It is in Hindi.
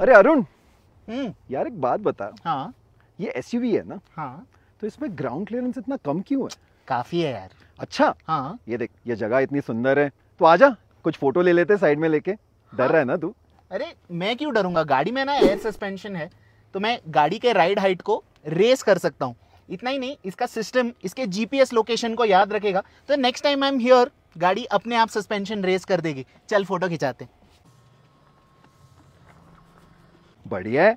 अरे अरुण। हम्म। यार एक बात बता। हाँ। ये एसयूवी है ना? हाँ। तो इसमें ग्राउंड क्लियरेंस इतना कम क्यों है? काफ़ी है यार। अच्छा। हाँ। ये देख ये जगह इतनी सुंदर है। तो आजा कुछ फ़ोटो ले लेते साइड में लेके। डर हाँ। रहा है ना तू? अरे मैं क्यों डरूँगा? गाड़ी में ना एयर सस्पेंशन है तो मैं गाड़ी के राइड हाइट को रेस कर सकता हूँ। इतना ही नहीं इसका सिस्टम इसके जीपीएस लोकेशन को याद रखेगा। तो next time I am here गाड़ी अपने आप सस्पेंशन रेस कर देगी। चल फ़ोटो खिंचाते हैं। बढ़िया है।